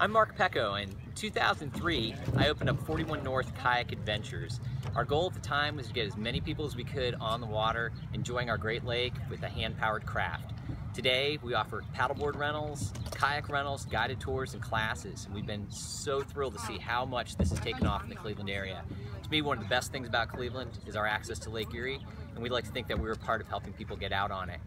I'm Mark Pecot, and in 2003, I opened up 41 North Kayak Adventures. Our goal at the time was to get as many people as we could on the water, enjoying our Great Lake with a hand-powered craft. Today, we offer paddleboard rentals, kayak rentals, guided tours, and classes, and we've been so thrilled to see how much this has taken off in the Cleveland area. To me, one of the best things about Cleveland is our access to Lake Erie, and we'd like to think that we were part of helping people get out on it.